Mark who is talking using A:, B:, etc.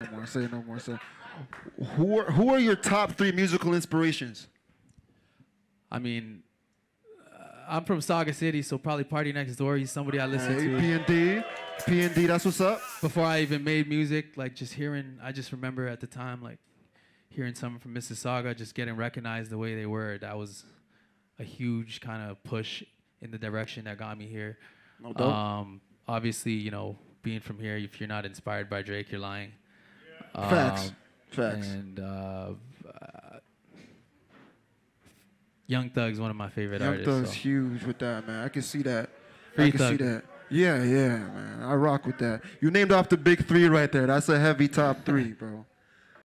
A: no more. Say no more. Say. Who are who are your top three musical inspirations?
B: I mean, uh, I'm from Sauga City, so probably PARTYNEXTDOOR. He's somebody I listen
A: Hey,
B: to
A: P and D, P and D. That's what's up.
B: before I even made music. Like just hearing, I just remember at the time, like hearing someone from Mississauga just getting recognized the way they were. That was a huge kind of push in the direction that got me here.
A: No doubt.
B: Um, obviously, you know, being from here, if you're not inspired by Drake, you're lying.
A: Facts.
B: Um,
A: Facts.
B: And uh, uh, Young Thug's one of my favorite
A: Young
B: artists.
A: Thug's
B: so.
A: huge with that, man. I can see that. I
B: Free
A: can
B: Thug.
A: see that. Yeah, yeah, man. I rock with that. You named off the big three right there. That's a heavy top three, bro.